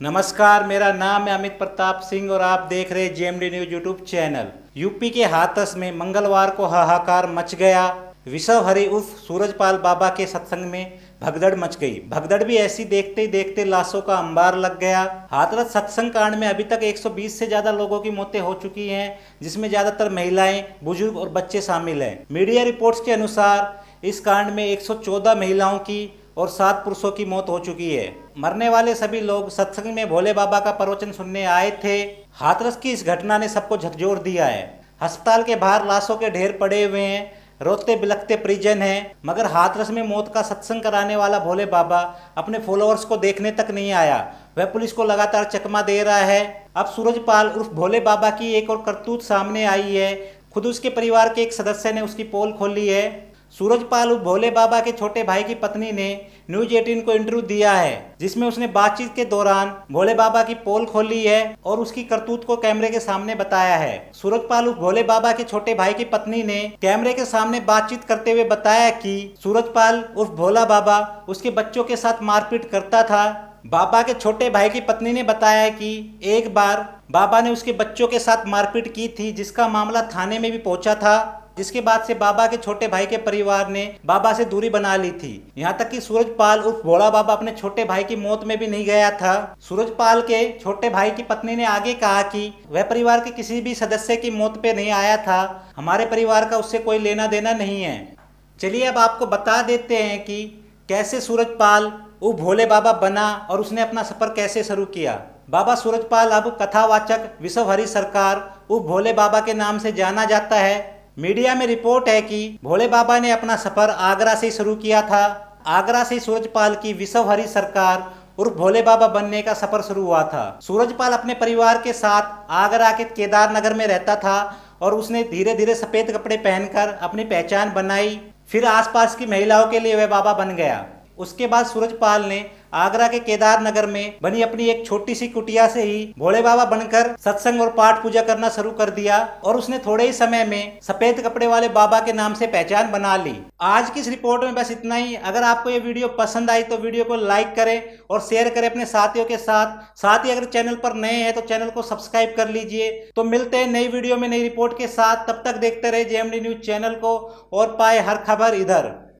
नमस्कार, मेरा नाम है अमित प्रताप सिंह और आप देख रहे हैं JMD news YouTube channel UP के हाथस में मंगलवार को हाहाकार मच गया। विश्व हरि उर्फ़ सूरजपाल बाबा के सत्संग में भगदड़ मच गई। भगदड़ भी ऐसी देखते ही देखते लाशों का अंबार लग गया। हाथरस सत्संग कांड में अभी तक 120 से ज़्यादा लोगों की मौतें हो चुकी हैं, जिसमें ज़्यादातर महिलाएँ, बुज़ुर्ग और बच्चे शामिल हैं। मीडिया रिपोर्ट्स के अनुसार, इस कांड में 114 महिलाओं की और सात पुरुषों की मौत हो चुकी है। मरने वाले सभी लोग सत्संग में भोले बाबा का प्रवचन सुनने आए थे। हाथरस की इस घटना ने सबको झकझोर दिया है। अस्पताल के बाहर लाशों के ढेर पड़े हुए हैं। रोते बिलखते परिजन हैं। मगर हाथरस में मौत का सत्संग कराने वाला भोले बाबा अपने फॉलोअर्स को देखने तक नहीं आया। वह पुलिस को लगातार चकमा दे रहा है। अब सूरजपाल उर्फ़ भोले बाबा की एक और करतूत सामने आई है। खुद उसके परिवार के एक सदस्य ने उसकी पोल खोली है। सूरजपाल भोले बाबा के छोटे भाई की पत्नी ने न्यूज़ एटीन को इंटरव्यू दिया है, जिसमें उसने बातचीत के दौरान भोले बाबा की पोल खोली है और उसकी करतूत को कैमरे के सामने बताया है। सूरजपाल भोले बाबा के छोटे भाई की पत्नी ने कैमरे के सामने बातचीत करते हुए बताया कि सूरजपाल उर्फ़ भोला बाबा उसके बच्चों के साथ मारपीट करता था। बाबा के छोटे भाई की पत्नी ने बताया कि एक बार बाबा ने उसके बच्चों के साथ मारपीट की थी, जिसका मामला थाने में भी पहुँचा था। जिसके बाद से बाबा के छोटे भाई के परिवार ने बाबा से दूरी बना ली थी। यहाँ तक कि सूरजपाल उर्फ़ भोला बाबा अपने छोटे भाई की मौत में भी नहीं गया था। सूरजपाल के छोटे भाई की पत्नी ने आगे कहा कि, वह परिवार के किसी भी सदस्य की मौत पे नहीं आया था। हमारे परिवार का उससे कोई लेना देना नहीं है। चलिए अब आपको बता देते हैं कि कैसे सूरजपाल वो भोले बाबा बना और उसने अपना सफ़र कैसे शुरू किया। बाबा सूरजपाल अब कथावाचक विश्व हरि सरकार वो भोले बाबा के नाम से जाना जाता है। मीडिया में रिपोर्ट है कि भोले बाबा ने अपना सफ़र आगरा से शुरू किया था। आगरा से सूरजपाल की विश्व हरि सरकार उर्फ़ भोले बाबा बनने का सफ़र शुरू हुआ था। सूरजपाल अपने परिवार के साथ आगरा के केदार नगर में रहता था और उसने धीरे धीरे सफ़ेद कपड़े पहनकर अपनी पहचान बनाई। फिर आसपास की महिलाओं के लिए वह बाबा बन गया। उसके बाद सूरजपाल ने आगरा के केदार नगर में बनी अपनी एक छोटी सी कुटिया से ही भोले बाबा बनकर सत्संग और पाठ पूजा करना शुरू कर दिया और उसने थोड़े ही समय में सफ़ेद कपड़े वाले बाबा के नाम से पहचान बना ली। आज की इस रिपोर्ट में बस इतना ही। अगर आपको ये वीडियो पसंद आई तो वीडियो को लाइक करें और शेयर करें अपने साथियों के साथ। साथ ही अगर चैनल पर नए हैं तो चैनल को सब्सक्राइब कर लीजिए। तो मिलते हैं नई वीडियो में नई रिपोर्ट के साथ। तब तक देखते रहे जेएमडी न्यूज़ चैनल को और पाए हर खबर इधर।